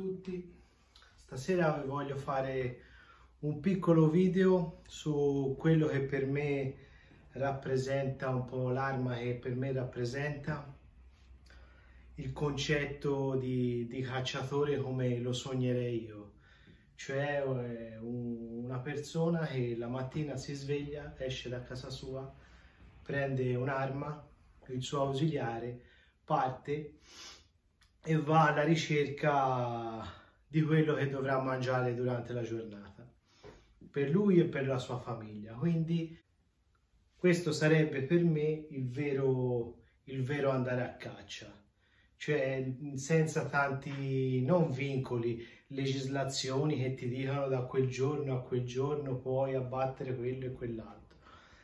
Tutti, stasera vi voglio fare un piccolo video su quello che per me rappresenta un po' l'arma che per me rappresenta il concetto di, di cacciatore come lo sognerei io, cioè eh, una persona che la mattina si sveglia, esce da casa sua, prende un'arma, il suo ausiliare, parte e va alla ricerca di quello che dovrà mangiare durante la giornata per lui e per la sua famiglia. Quindi questo sarebbe per me il vero, il vero andare a caccia. Cioè senza tanti non vincoli legislazioni che ti dicono da quel giorno a quel giorno puoi abbattere quello e quell'altro.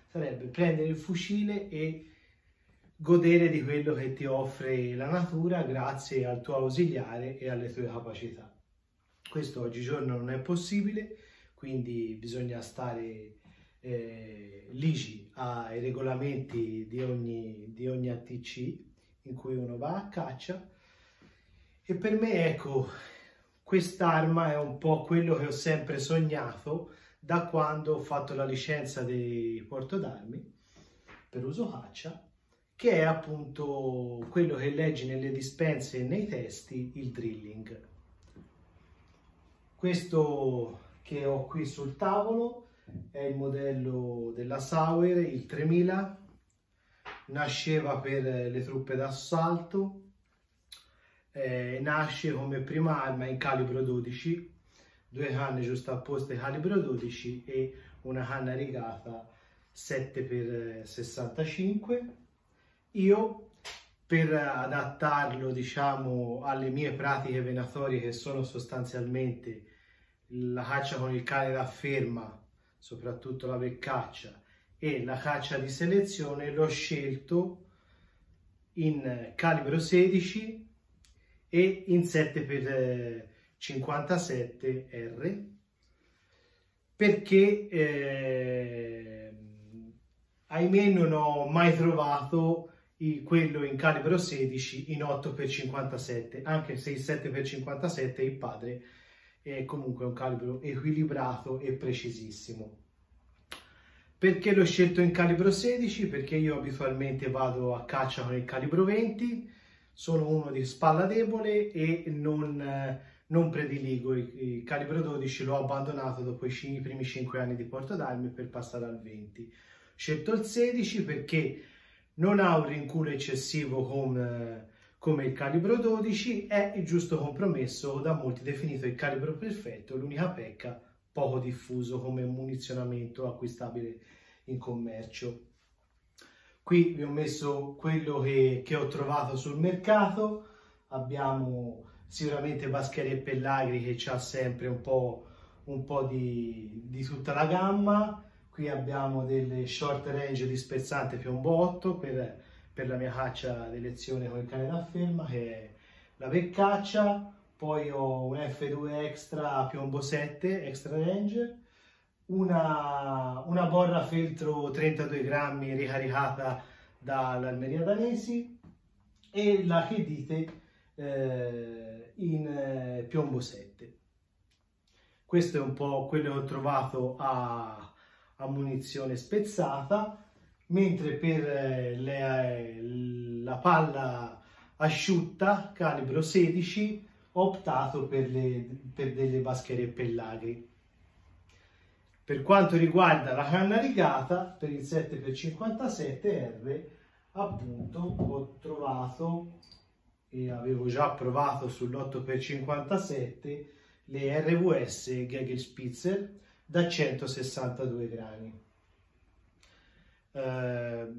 Sarebbe prendere il fucile e godere di quello che ti offre la natura grazie al tuo ausiliare e alle tue capacità. Questo oggigiorno non è possibile, quindi bisogna stare eh, ligi ai regolamenti di ogni, di ogni ATC in cui uno va a caccia e per me ecco quest'arma è un po' quello che ho sempre sognato da quando ho fatto la licenza di porto d'armi per uso caccia che è appunto quello che leggi nelle dispense e nei testi, il drilling. Questo che ho qui sul tavolo è il modello della Sauer, il 3000, nasceva per le truppe d'assalto, eh, nasce come prima arma in calibro 12, due canne giustapposte calibro 12 e una canna rigata 7x65 io per adattarlo diciamo alle mie pratiche venatorie che sono sostanzialmente la caccia con il cane da ferma soprattutto la beccaccia e la caccia di selezione l'ho scelto in calibro 16 e in 7x57R perché eh, ahimè non ho mai trovato quello in calibro 16 in 8x57, anche se il 7x57 il padre è comunque un calibro equilibrato e precisissimo. Perché l'ho scelto in calibro 16? Perché io abitualmente vado a caccia con il calibro 20, sono uno di spalla debole e non, non prediligo il, calibro 12, l'ho abbandonato dopo i primi 5 anni di porto d'armi per passare al 20. Ho scelto il 16 perché non ha un rinculo eccessivo come, come il calibro 12, è il giusto compromesso da molti definito il calibro perfetto, l'unica pecca poco diffuso come munizionamento acquistabile in commercio. Qui vi ho messo quello che, che ho trovato sul mercato, abbiamo sicuramente Bascheri e Pellagri che ha sempre un po', un po di, di tutta la gamma, qui abbiamo delle short range di spezzante piombo 8 per, per la mia caccia d'elezione con il cane da ferma che è la peccaccia poi ho un F2 extra piombo 7 extra range. Una, una borra feltro 32 grammi ricaricata dall'Almeria Danesi. E la che dite eh, in eh, piombo 7 questo è un po' quello che ho trovato a a munizione spezzata, mentre per eh, le, eh, la palla asciutta calibro 16 ho optato per, le, per delle baschere pellagri. Per quanto riguarda la canna rigata, per il 7x57R, appunto ho trovato e avevo già provato sull'8x57 le RVS Gegelspitzer da 162 grani. Eh,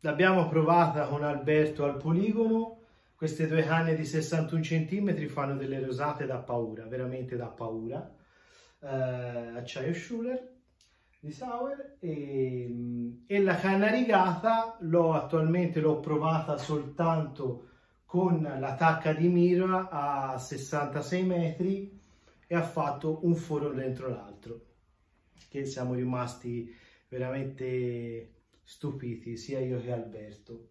l'abbiamo provata con Alberto al poligono, queste due canne di 61 cm fanno delle rosate da paura, veramente da paura. Eh, acciaio Schuller di Sauer e, e la canna rigata l'ho attualmente l'ho provata soltanto con la tacca di mira a 66 metri e ha fatto un foro dentro l'altro che siamo rimasti veramente stupiti, sia io che Alberto.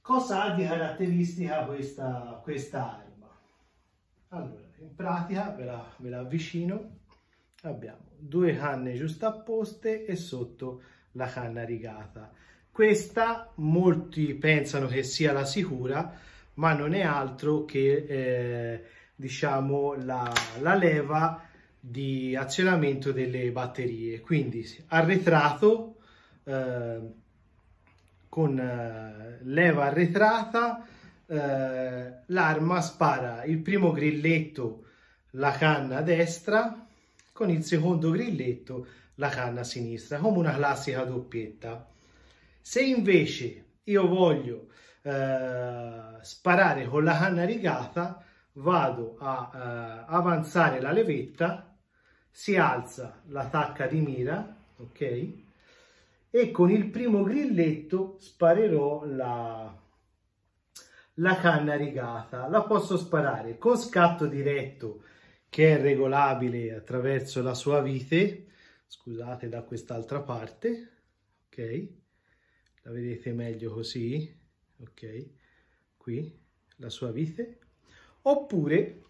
Cosa ha di caratteristica questa, questa arma? allora in pratica ve la, ve la avvicino abbiamo due canne giustapposte e sotto la canna rigata questa molti pensano che sia la sicura ma non è altro che eh, diciamo la, la leva di azionamento delle batterie. Quindi arretrato eh, con leva arretrata eh, l'arma spara il primo grilletto la canna destra con il secondo grilletto la canna sinistra come una classica doppietta. Se invece io voglio eh, sparare con la canna rigata vado a eh, avanzare la levetta si alza la tacca di mira ok? E con il primo grilletto sparerò la, la canna rigata. La posso sparare con scatto diretto che è regolabile attraverso la sua vite scusate da quest'altra parte ok? La vedete meglio così ok? Qui la sua vite. Oppure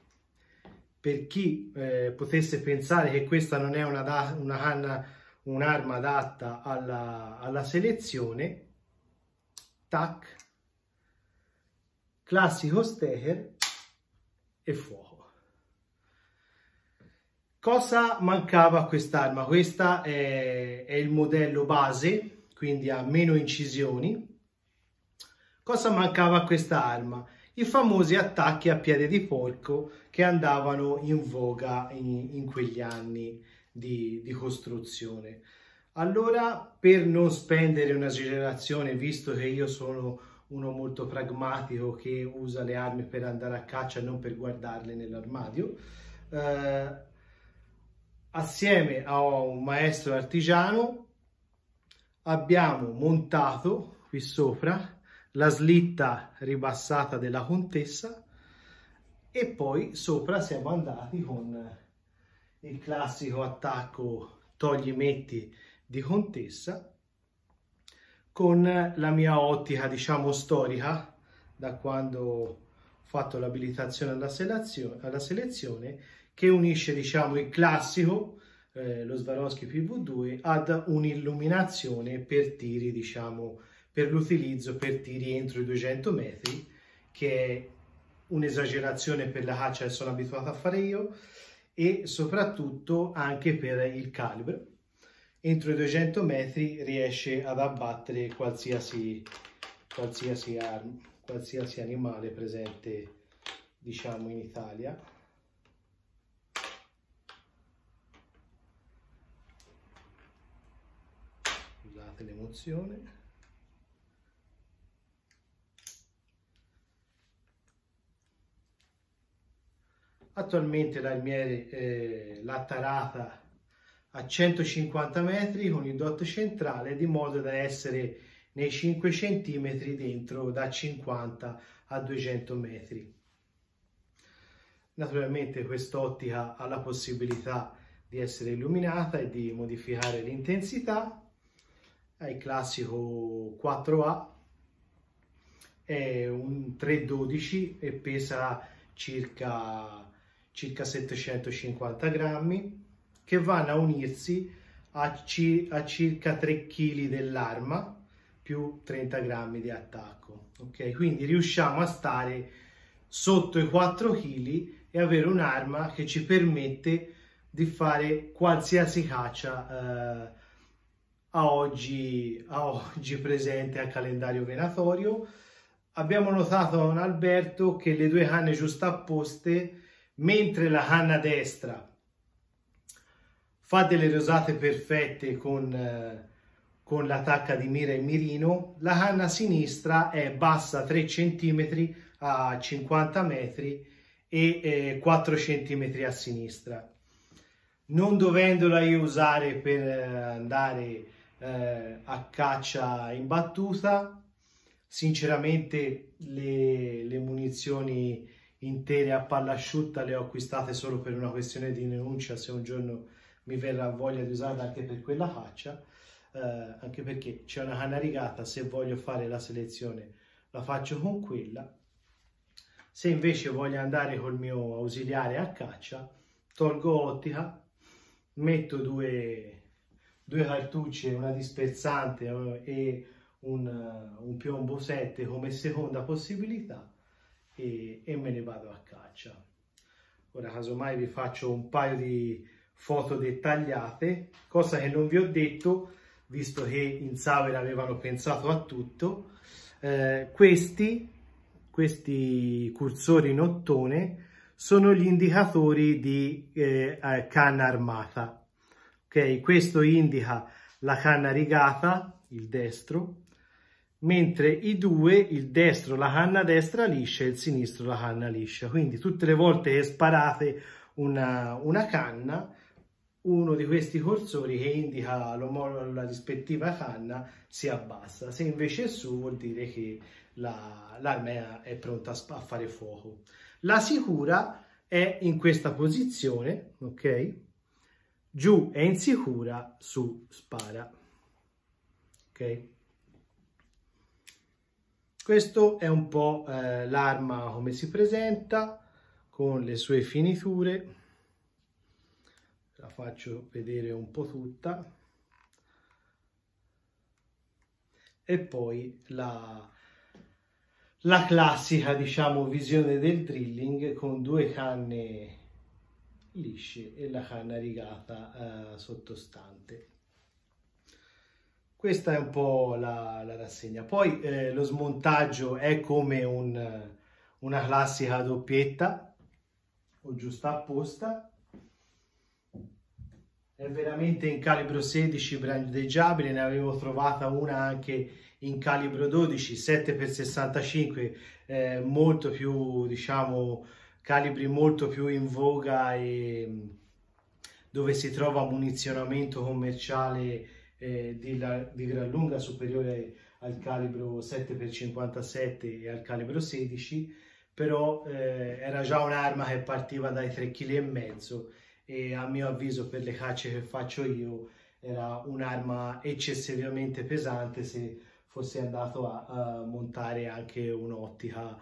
per chi eh, potesse pensare che questa non è una, una canna un'arma adatta alla, alla selezione tac classico stecher e fuoco Cosa mancava a quest'arma? Questa è, è, il modello base, quindi ha meno incisioni. Cosa mancava a quest'arma? I famosi attacchi a piede di porco che andavano in voga in, in quegli anni di, di costruzione. Allora, per non spendere un'esagerazione, visto che io sono uno molto pragmatico che usa le armi per andare a caccia e non per guardarle nell'armadio, eh, assieme a un maestro artigiano abbiamo montato qui sopra la slitta ribassata della contessa e poi sopra siamo andati con il classico attacco togli metti di contessa con la mia ottica diciamo storica da quando ho fatto l'abilitazione alla alla selezione che unisce diciamo il classico eh, lo Swarovski PV2 ad un'illuminazione per tiri diciamo per l'utilizzo per tiri entro i 200 metri che è un'esagerazione per la caccia che sono abituato a fare io e soprattutto anche per il calibro. Entro i 200 metri riesce ad abbattere qualsiasi qualsiasi, qualsiasi animale presente diciamo in Italia. Scusate l'emozione attualmente l'armiere eh, l'ha tarata a 150 metri con il dot centrale di modo da essere nei 5 cm dentro da 50 a 200 metri. Naturalmente quest'ottica ha la possibilità di essere illuminata e di modificare l'intensità. È il classico 4A, è un 312 e pesa circa, circa 750 grammi che vanno a unirsi a, a circa 3 kg dell'arma più 30 grammi di attacco. Ok, quindi riusciamo a stare sotto i 4 kg e avere un'arma che ci permette di fare qualsiasi caccia eh, a oggi, a oggi presente al calendario venatorio. Abbiamo notato con Alberto che le due canne giustapposte, mentre la canna destra fa delle rosate perfette con, eh, con l'attacca di mira e mirino, la canna sinistra è bassa 3 cm a 50 metri e eh, 4 cm a sinistra. Non dovendola io usare per eh, andare eh, a caccia imbattuta. Sinceramente le, le munizioni intere a palla asciutta le ho acquistate solo per una questione di denuncia se un giorno mi verrà voglia di usarla anche per quella caccia eh, anche perché c'è una canna rigata se voglio fare la selezione la faccio con quella. Se invece voglio andare col mio ausiliare a caccia, tolgo ottica, metto due, due cartucce, una dispersante e un, un piombo 7 come seconda possibilità e, e me ne vado a caccia. Ora casomai vi faccio un paio di foto dettagliate, cosa che non vi ho detto, visto che in Sauer avevano pensato a tutto. Eh, questi, questi cursori in ottone sono gli indicatori di eh, canna armata. Ok, questo indica la canna rigata, il destro, mentre i due, il destro la canna destra liscia e il sinistro la canna liscia. Quindi tutte le volte che sparate una, una canna, uno di questi cursori che indica la rispettiva canna si abbassa. Se invece è su vuol dire che l'arma la, è pronta a fare fuoco. La sicura è in questa posizione, ok? Giù è insicura, su spara. Ok? Questo è un po' eh, l'arma come si presenta con le sue finiture. La faccio vedere un po' tutta. E poi la, la classica, diciamo, visione del drilling con due canne lisce e la canna rigata eh, sottostante. Questa è un po' la, la rassegna. Poi eh, lo smontaggio è come un, una classica doppietta o giusta apposta. È veramente in calibro 16 brandeggiabile, ne avevo trovata una anche in calibro 12, 7x65, eh, molto più, diciamo, calibri molto più in voga e dove si trova munizionamento commerciale eh, di, la, di, gran lunga superiore al calibro 7x57 e al calibro 16 però eh, era già un'arma che partiva dai 3,5 kg e a mio avviso per le cacce che faccio io era un'arma eccessivamente pesante se fossi andato a, a montare anche un'ottica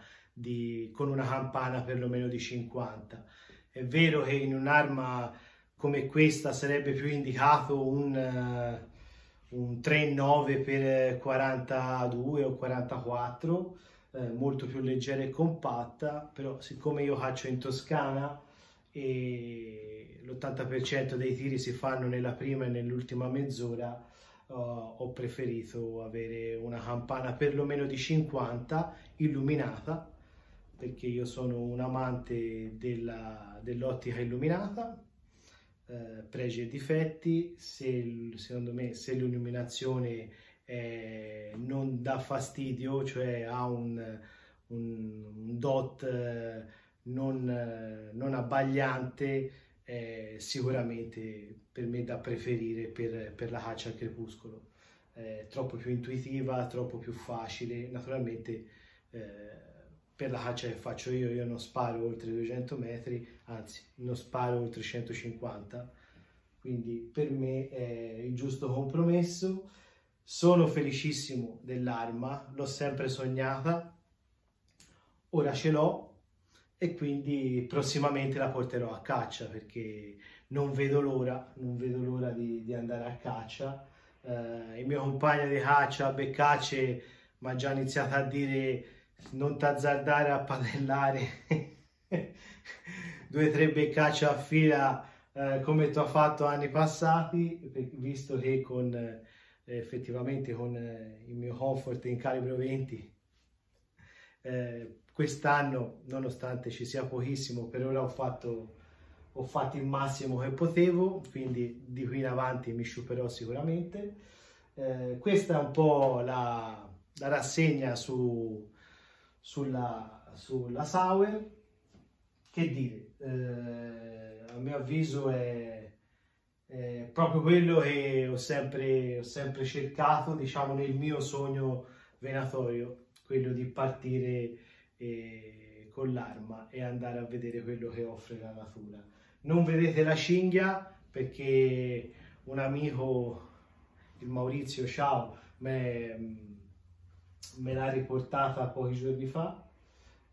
con una campana perlomeno di 50. È vero che in un'arma come questa sarebbe più indicato un, uh, un 3,9 per 42 o 44, eh, molto più leggera e compatta, però siccome io caccio in Toscana e l'80% dei tiri si fanno nella prima e nell'ultima mezz'ora, uh, ho preferito avere una campana perlomeno di 50 illuminata perché io sono un amante dell'ottica dell illuminata eh, pregi e difetti se secondo me se l'illuminazione eh, non dà fastidio cioè ha un, un, un dot eh, non, non abbagliante sicuramente per me da preferire per, per la caccia al crepuscolo. Troppo più intuitiva, troppo più facile. Naturalmente eh, per la caccia che faccio io, io non sparo oltre 200 metri, anzi non sparo oltre 150, quindi per me è il giusto compromesso. Sono felicissimo dell'arma, l'ho sempre sognata, ora ce l'ho, e quindi prossimamente la porterò a caccia perché non vedo l'ora, non vedo l'ora di, di, andare a caccia. Eh, il mio compagno di caccia, Beccace, mi ha già iniziato a dire non t'azzardare a padellare. Due o tre beccacce a fila eh, come tu hai fatto anni passati, visto che con eh, effettivamente con eh, il mio comfort in calibro 20 eh, quest'anno nonostante ci sia pochissimo per ora ho fatto, ho fatto il massimo che potevo quindi di qui in avanti mi sciuperò sicuramente. Eh, questa è un po' la, la rassegna su, sulla, sulla Sauer che dire eh, a mio avviso è, è, proprio quello che ho sempre, ho sempre cercato diciamo nel mio sogno venatorio quello di partire eh, con l'arma e andare a vedere quello che offre la natura. Non vedete la cinghia perché un amico, il Maurizio Ciao, me, me l'ha riportata pochi giorni fa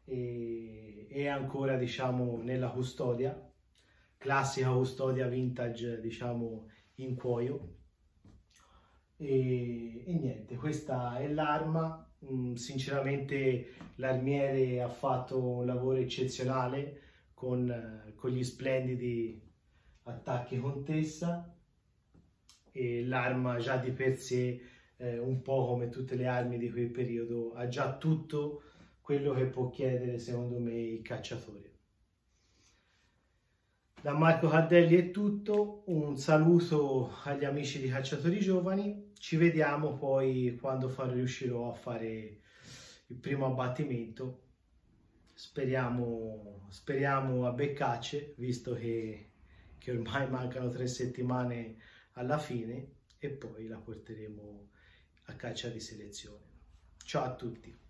e è ancora diciamo nella custodia, classica custodia vintage diciamo in cuoio. E, e niente, questa è l'arma. Mm, sinceramente l'armiere ha fatto un lavoro eccezionale con, con gli splendidi attacchi contessa e l'arma già di per sé eh, un po' come tutte le armi di quel periodo ha già tutto quello che può chiedere secondo me il cacciatore. Da Marco Cardelli è tutto un saluto agli amici di cacciatori giovani ci vediamo poi quando farò, riuscirò a fare il primo abbattimento. Speriamo, speriamo a beccacce visto che, che ormai mancano tre settimane alla fine e poi la porteremo a caccia di selezione. Ciao a tutti!